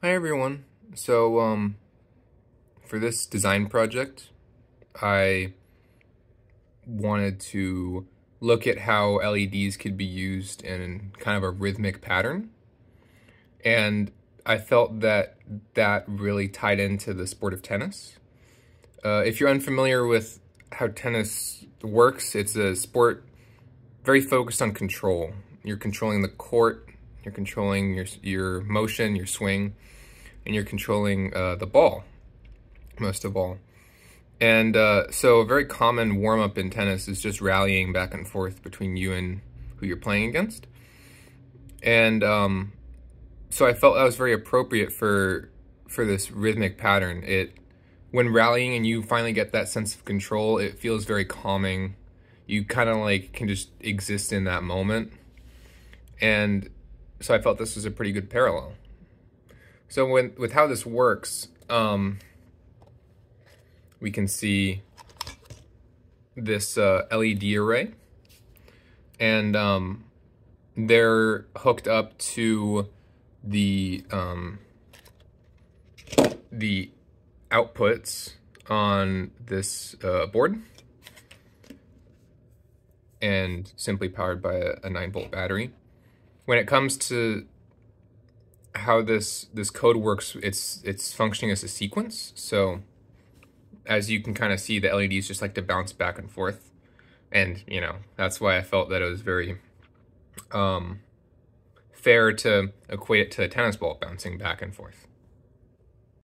Hi everyone. So um, for this design project, I wanted to look at how LEDs could be used in kind of a rhythmic pattern. And I felt that that really tied into the sport of tennis. Uh, if you're unfamiliar with how tennis works, it's a sport very focused on control. You're controlling the court you're controlling your, your motion, your swing, and you're controlling uh, the ball, most of all. And uh, so a very common warm-up in tennis is just rallying back and forth between you and who you're playing against. And um, so I felt that was very appropriate for for this rhythmic pattern. It when rallying and you finally get that sense of control, it feels very calming. You kind of like can just exist in that moment. And so I felt this was a pretty good parallel. So when, with how this works, um, we can see this uh, LED array, and um, they're hooked up to the um, the outputs on this uh, board. And simply powered by a, a 9 volt battery when it comes to how this this code works, it's it's functioning as a sequence. So as you can kind of see, the LEDs just like to bounce back and forth. And, you know, that's why I felt that it was very um, fair to equate it to a tennis ball bouncing back and forth.